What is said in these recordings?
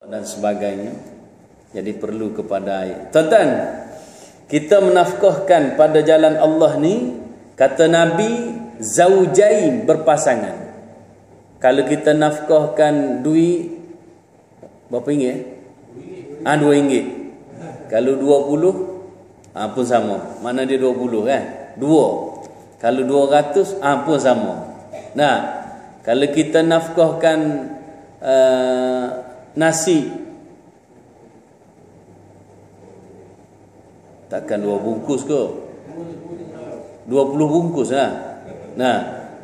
dan sebagainya. Jadi perlu kepada air. Tuan-tuan, kita menafkahkan pada jalan Allah ni kata Nabi zaujain berpasangan. Kalau kita nafkahkan duit berapa ringgit? Ah dua ringgit. Kalau dua puluh, ah pun sama. Mana dia dua puluh kan? Dua. Kalau dua ratus, ah pun sama. Nah, kalau kita nafkahkan uh, nasi. Takkan dua bungkus ke? Dua puluh bungkus lah nah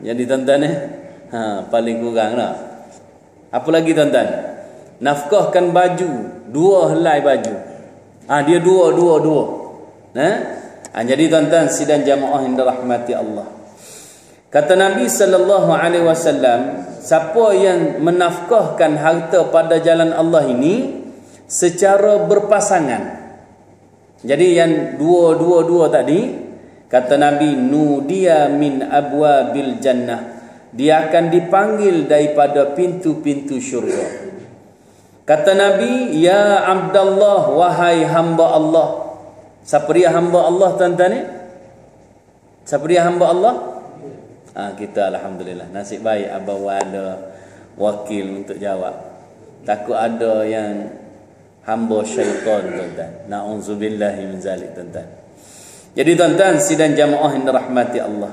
jadi tuan-tuan eh? Ha, paling kurang lah. Apa lagi tuan-tuan? Nafkahkan baju dua helai baju. Ah ha, dia dua dua dua. Nah ha, jadi tuan-tuan sidang jamaah yang dirahmati Allah Kata Nabi sallallahu alaihi wasallam, siapa yang menafkahkan harta pada jalan Allah ini secara berpasangan. Jadi yang dua-dua-dua tadi kata Nabi nudia min abwabil jannah. Dia akan dipanggil daripada pintu-pintu syurga. Kata Nabi, "Ya Abdullah, wahai hamba Allah." Siapa dia hamba Allah tuan-tuan ni? Siapa dia hamba Allah? Ha, kita alhamdulillah. Nasib baik abang ada wakil untuk jawab. Takut ada yang hamba syaitan tuan-tuan. Naudzubillahi min zalik tuan-tuan. Jadi tuan-tuan sidang jamaah yang dirahmati Allah.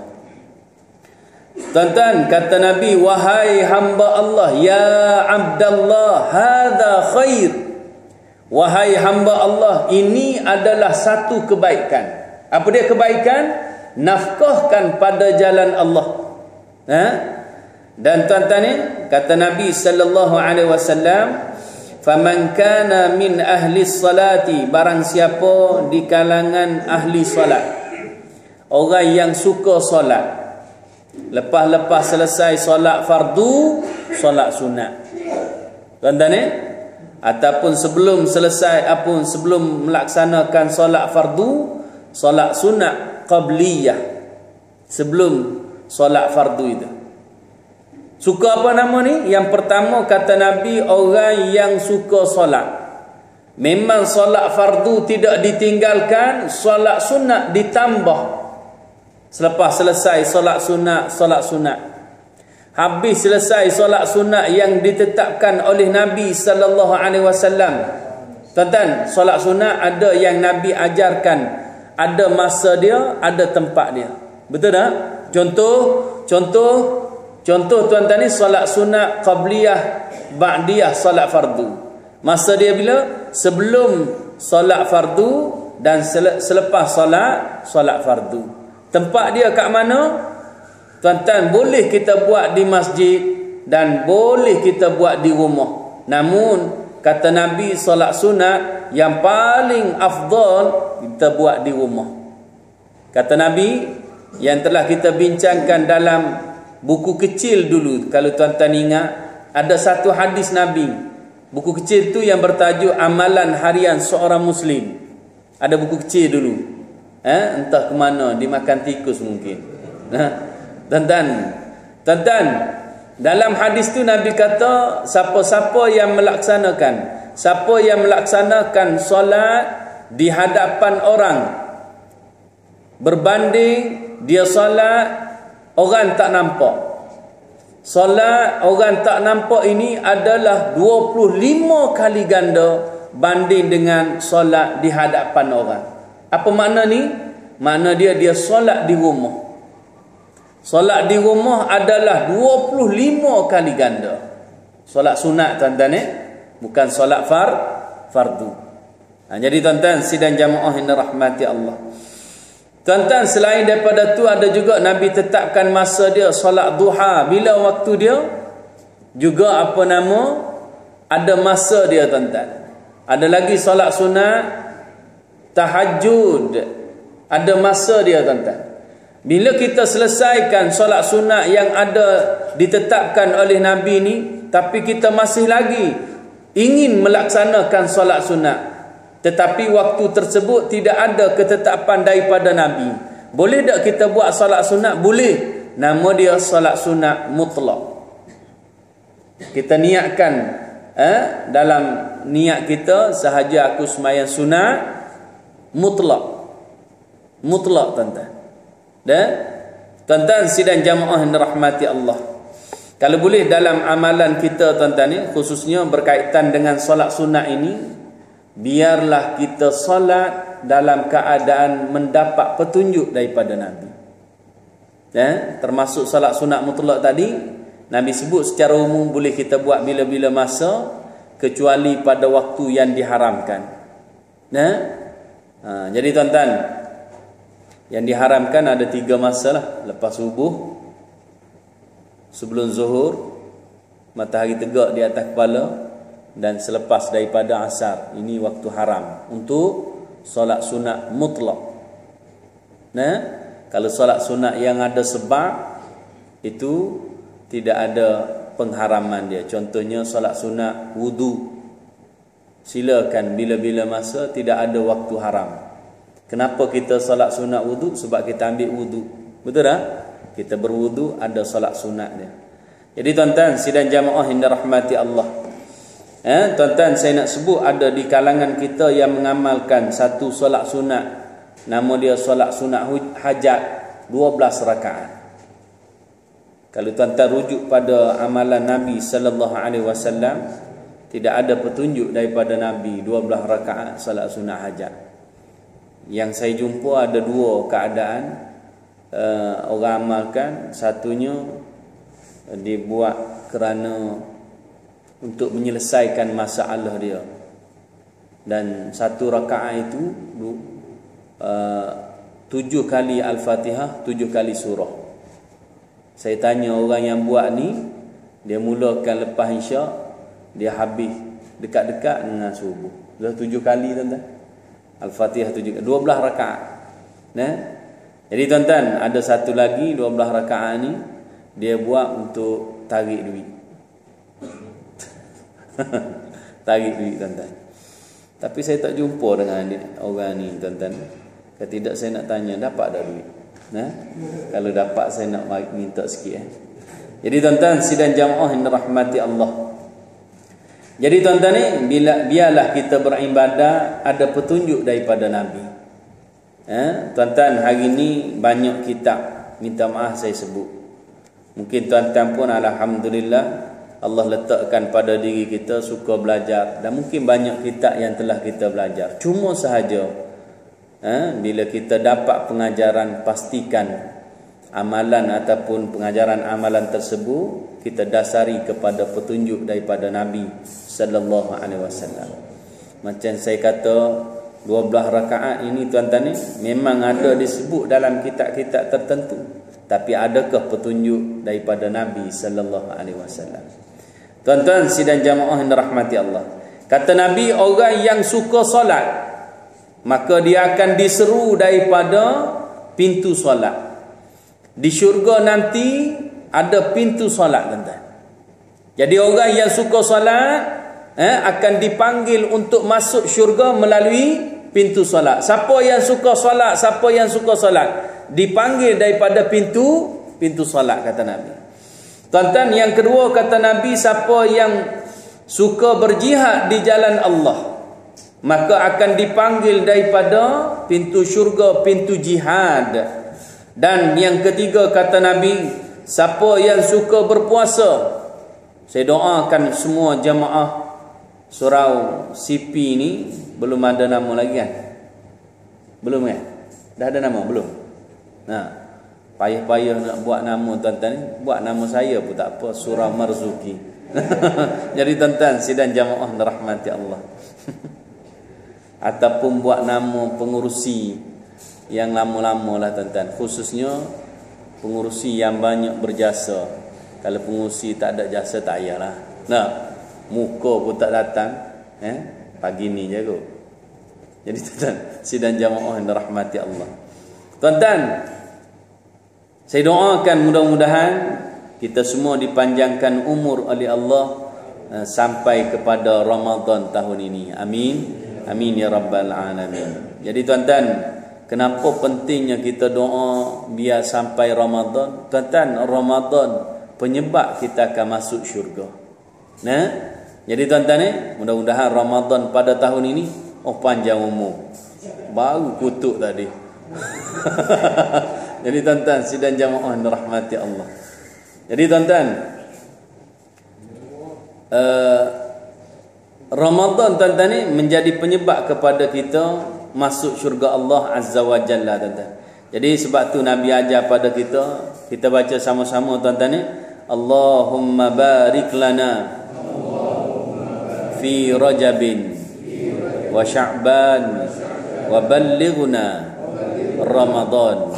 Tuan-tuan kata Nabi wahai hamba Allah ya Abdullah hadza khair. Wahai hamba Allah ini adalah satu kebaikan. Apa dia kebaikan nafkahkan pada jalan Allah. Ha? Dan tuan-tuan ni kata Nabi sallallahu alaihi wasallam, "Faman kana min ahli salati, barang siapa di kalangan ahli solat, orang yang suka solat, lepas-lepas selesai solat fardu, solat sunat." Tuan-tuan ni ataupun sebelum selesai ataupun sebelum melaksanakan solat fardu, solat sunat qabliyah sebelum solat fardu itu. Suka apa nama ni? Yang pertama kata nabi orang yang suka solat. Memang solat fardu tidak ditinggalkan solat sunat ditambah. Selepas selesai solat sunat solat sunat. Habis selesai solat sunat yang ditetapkan oleh nabi sallallahu alaihi wasallam. Tuan-tuan solat sunat ada yang nabi ajarkan ada masa dia, ada tempat dia. Betul tak? Contoh, contoh, contoh tuan-tuan ni solat sunat qabliyah, ba'diyah solat fardu. Masa dia bila? Sebelum solat fardu dan selepas solat solat fardu. Tempat dia kat mana? Tuan-tuan boleh kita buat di masjid dan boleh kita buat di rumah. Namun kata Nabi solat sunat yang paling afdal kita buat di rumah. Kata Nabi yang telah kita bincangkan dalam buku kecil dulu kalau tuan-tuan ingat ada satu hadis Nabi. Buku kecil tu yang bertajuk Amalan Harian Seorang Muslim. Ada buku kecil dulu. Eh, entah ke mana dimakan tikus mungkin. Nah, tuan-tuan, tuan-tuan, dalam hadis tu Nabi kata siapa-siapa yang melaksanakan siapa yang melaksanakan solat di hadapan orang. Berbanding dia solat orang tak nampak. Solat orang tak nampak ini adalah 25 kali ganda banding dengan solat di hadapan orang. Apa makna ni? Makna dia dia solat di rumah. Solat di rumah adalah 25 kali ganda. Solat sunat tuan-tuan eh? Bukan solat far fardu. Ha, jadi tuan-tuan sidang jamaah yang rahmati Allah. Tuan-tuan selain daripada tu ada juga Nabi tetapkan masa dia solat duha bila waktu dia juga apa nama ada masa dia tuan-tuan. Ada lagi solat sunat tahajud ada masa dia tuan-tuan. Bila kita selesaikan solat sunat yang ada ditetapkan oleh Nabi ni tapi kita masih lagi ingin melaksanakan solat sunat tetapi waktu tersebut tidak ada ketetapan daripada Nabi. Boleh tak kita buat solat sunat? boleh. Nama dia solat sunat mutlak. Kita niatkan eh, dalam niat kita sahaja aku semayang sunat mutlak. Mutlak tuan-tuan. Dan tuan-tuan sidang jamaah yang dirahmati Allah. Kalau boleh dalam amalan kita tuan-tuan ni khususnya berkaitan dengan solat sunat ini biarlah kita solat dalam keadaan mendapat petunjuk daripada Nabi ya, termasuk solat sunat mutlak tadi Nabi sebut secara umum boleh kita buat bila-bila masa kecuali pada waktu yang diharamkan. Nah, ha, jadi tuan-tuan, yang diharamkan ada tiga masa lah. Lepas subuh, sebelum zuhur, matahari tegak di atas kepala, dan selepas daripada asar. Ini waktu haram. Untuk solat sunat mutlak. Nah, kalau solat sunat yang ada sebab, itu tidak ada pengharaman dia. Contohnya solat sunat wudu. Silakan bila-bila masa tidak ada waktu haram. Kenapa kita solat sunat wudu? Sebab kita ambil wudu. Betul tak? Kita berwudu ada solat sunat dia. Jadi tuan-tuan sidang jamaah yang dirahmati Allah eh tuan-tuan saya nak sebut ada di kalangan kita yang mengamalkan satu solat sunat. Nama dia solat sunat hajat 12 rakaat. Kalau tuan-tuan rujuk pada amalan Nabi sallallahu alaihi wasallam tidak ada petunjuk daripada Nabi 12 rakaat salat sunat hajat. Yang saya jumpa ada dua keadaan uh, orang amalkan. Satunya uh, dibuat kerana untuk menyelesaikan masalah dia. Dan satu rakaat itu uh, tujuh kali Al-Fatihah, tujuh kali surah. Saya tanya orang yang buat ni Dia mulakan lepas insya Dia habis dekat-dekat dengan subuh Sudah tujuh kali tuan-tuan Al-Fatihah tujuh kali Dua belah rakaat nah? Jadi tuan-tuan ada satu lagi Dua belah rakaat ni Dia buat untuk tarik duit Tarik duit tuan-tuan Tapi saya tak jumpa dengan orang ni tuan-tuan Kalau tidak saya nak tanya Dapat dah duit Nah, kalau dapat saya nak minta sikit eh. Jadi tuan-tuan sidang jamaah yang dirahmati Allah. Jadi tuan-tuan ni bila biarlah kita beribadah ada petunjuk daripada Nabi. Eh, tuan-tuan hari ni banyak kitab minta maaf saya sebut. Mungkin tuan-tuan pun alhamdulillah Allah letakkan pada diri kita suka belajar dan mungkin banyak kitab yang telah kita belajar. Cuma sahaja ha, bila kita dapat pengajaran pastikan amalan ataupun pengajaran amalan tersebut kita dasari kepada petunjuk daripada Nabi sallallahu alaihi wasallam. Macam saya kata 12 rakaat ini tuan-tuan ni memang ada disebut dalam kitab-kitab tertentu tapi adakah petunjuk daripada Nabi sallallahu alaihi wasallam? Tuan-tuan sidang jamaah yang dirahmati Allah. Kata Nabi orang yang suka solat maka dia akan diseru daripada pintu solat. Di syurga nanti ada pintu solat tuan jadi orang yang suka solat eh, akan dipanggil untuk masuk syurga melalui pintu solat. Siapa yang suka solat siapa yang suka solat dipanggil daripada pintu pintu solat kata Nabi tuan-tuan yang kedua kata Nabi siapa yang suka berjihad di jalan Allah maka akan dipanggil daripada pintu syurga pintu jihad. Dan yang ketiga kata nabi siapa yang suka berpuasa saya doakan semua jemaah surau CP ni belum ada nama lagi kan? Belum kan? Dah ada nama? Belum? Nah payah-payah nak buat nama tuan-tuan ni buat nama saya pun tak apa surau marzuki jadi tuan-tuan sidang jemaah rahmati Allah. Ataupun buat nama pengurusi yang lama-lama lah tuan-tuan. Khususnya pengurusi yang banyak berjasa. Kalau pengurusi tak ada jasa tak payahlah. Nah muka pun tak datang eh? Pagi ni je kot jadi tuan-tuan sidang jamaah yang dirahmati Allah. Tuan-tuan saya doakan mudah-mudahan kita semua dipanjangkan umur oleh Allah uh, sampai kepada Ramadan tahun ini amin Amin ya rabbal alamin. Jadi tuan-tuan, kenapa pentingnya kita doa biar sampai Ramadan? Tuan-tuan, Ramadan penyebab kita akan masuk syurga. Nah, Jadi tuan-tuan eh, mudah-mudahan Ramadan pada tahun ini oh panjang umur. Baru kutuk tadi. Jadi tuan-tuan sidang jamaah rahmati Allah. Jadi tuan-tuan uh, Ramadan tuan-tuan ni menjadi penyebab kepada kita masuk syurga Allah Azza wa Jalla tuan-tuan. Jadi sebab tu Nabi ajar pada kita, kita baca sama-sama tuan-tuan ni, Allahumma barik lana fi Rajabin wa Sya'ban wa ballighna Ramadan.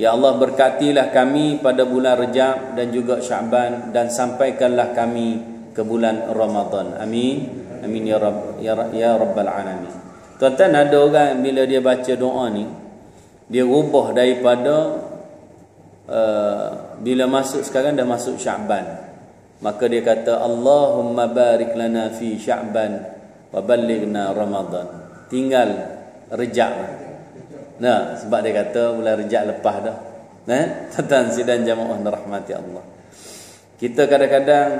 Ya Allah berkatilah kami pada bulan Rajab dan juga Sya'ban dan sampaikanlah kami ke bulan Ramadan. Amin. Amin ya Rabb ya, ya Rabbal alamin. Tuan-tuan ada orang bila dia baca doa ni dia rubah daripada uh, bila masuk sekarang dah masuk Sya'ban. Maka dia kata Allahumma barik lana fi Sya'ban wa ballighna Ramadan. Tinggal Rejab. Nah, sebab dia kata bulan Rejab lepas dah. Nah, tuan-tuan sidang jamaah rahmati Allah. Kita kadang-kadang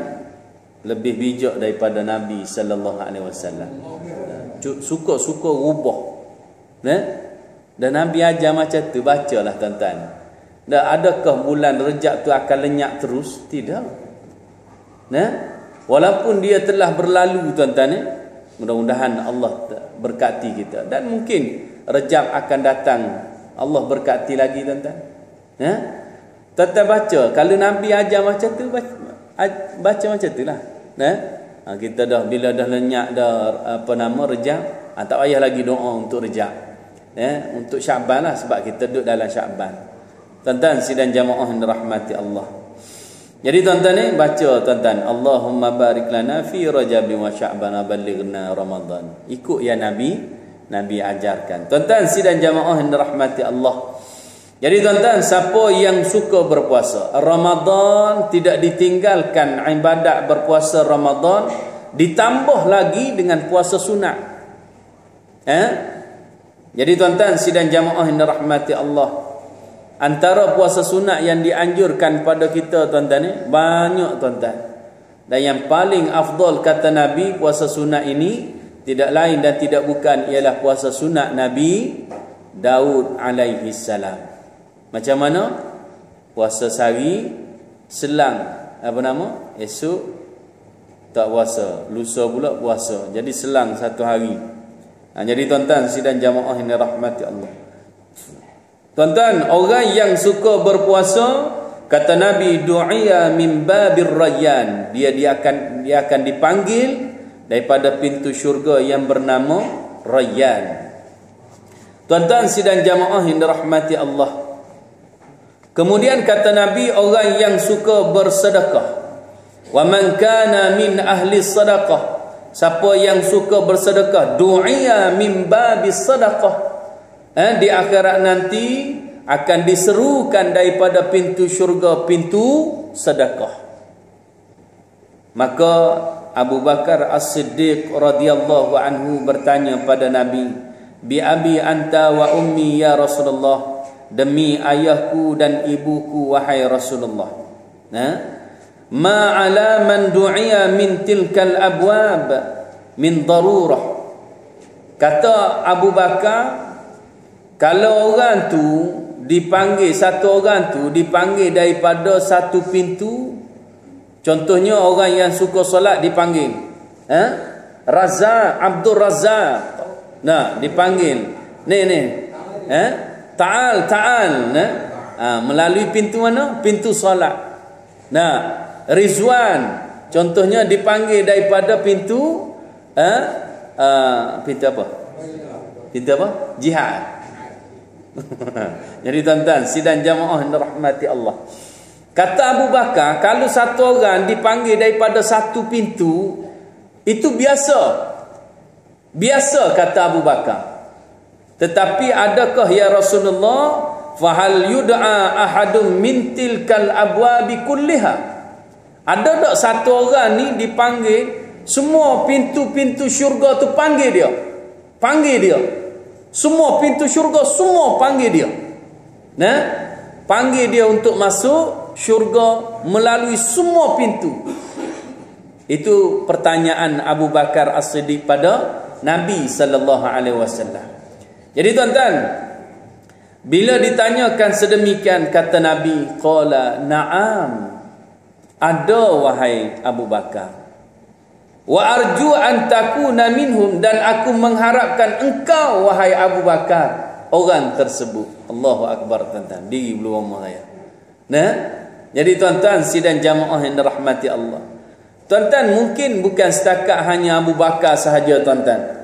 lebih bijak daripada Nabi sallallahu alaihi wasallam. Suka-suka rubah. Nah? Dan Nabi ajar macam tu bacalah tuan-tuan. Dan adakah bulan Rejab tu akan lenyap terus? Tidak. Nah? Walaupun dia telah berlalu tuan-tuan eh? mudah-mudahan Allah berkati kita dan mungkin Rejab akan datang. Allah berkati lagi tuan-tuan. Ya? Tuan-tuan baca. Kalau Nabi ajar macam tu baca, baca macam tu lah. Nah? ha, kita dah bila dah lenyak dah apa nama rejab ha, tak payah lagi doa untuk rejab. Ya? untuk syakban lah sebab kita duduk dalam syakban. Tuan-tuan sidang jamaah yang rahmati Allah. Jadi tuan-tuan ni baca tuan-tuan. Allahumma barik lana fi rajab wa sya'ban balighna ramadan. Ikut ya nabi nabi ajarkan tuan-tuan sidang jamaah yang rahmati Allah jadi tuan-tuan, siapa yang suka berpuasa, Ramadan tidak ditinggalkan ibadat berpuasa Ramadan, ditambah lagi dengan puasa sunat. Eh? Jadi tuan-tuan, sidang jamaah yang rahmati Allah. Antara puasa sunat yang dianjurkan pada kita tuan-tuan ni, banyak tuan-tuan. Dan yang paling afdal kata Nabi, puasa sunat ini, tidak lain dan tidak bukan ialah puasa sunat Nabi Daud alaihi salam. Macam mana? Puasa sehari selang apa nama? Esok tak puasa, lusa pula puasa. Jadi selang satu hari. Ha, jadi tuan-tuan sidang jamaah ini rahmati Allah. Tuan-tuan, orang yang suka berpuasa kata Nabi du'iya min babir rayyan. Dia dia akan dia akan dipanggil daripada pintu syurga yang bernama Rayyan. Tuan-tuan sidang jamaah yang dirahmati Allah. Kemudian kata Nabi orang yang suka bersedekah. Wa man kana min ahli sedekah. Siapa yang suka bersedekah, du'iya min babis sedekah. Eh, di akhirat nanti akan diserukan daripada pintu syurga pintu sedekah. Maka Abu Bakar As-Siddiq radhiyallahu anhu bertanya pada Nabi, "Bi abi anta wa ummi ya Rasulullah?" demi ayahku dan ibuku wahai Rasulullah. Ha? Ma ala man du'iya min tilkal abwab min darurah. Kata Abu Bakar, kalau orang tu dipanggil satu orang tu dipanggil daripada satu pintu, contohnya orang yang suka solat dipanggil, ha? Razak Abdul Razak. Nah, dipanggil. Ni ni. Ha? Ta'al, ta'al. Nah. Ha, melalui pintu mana? Pintu solat. Nah, Rizwan. Contohnya dipanggil daripada pintu ha? ha, pintu apa? Pintu apa? Jihad. Jadi tuan-tuan, sidang jamaah yang rahmati Allah. Kata Abu Bakar, kalau satu orang dipanggil daripada satu pintu, itu biasa. Biasa kata Abu Bakar. Tetapi adakah ya Rasulullah fahal yud'a ahadum min tilkal abwabi kulliha? Ada tak satu orang ni dipanggil semua pintu-pintu syurga tu panggil dia. Panggil dia. Semua pintu syurga semua panggil dia. Nah, panggil dia untuk masuk syurga melalui semua pintu. Itu pertanyaan Abu Bakar As-Siddiq pada Nabi sallallahu alaihi wasallam. Jadi tuan-tuan, bila ditanyakan sedemikian kata Nabi, qala na'am. Ada wahai Abu Bakar. Wa arju an takuna minhum dan aku mengharapkan engkau wahai Abu Bakar orang tersebut. Allahu akbar tuan-tuan. Diri belum saya. Nah, jadi tuan-tuan sidang jamaah yang dirahmati Allah. Tuan-tuan mungkin bukan setakat hanya Abu Bakar sahaja tuan-tuan.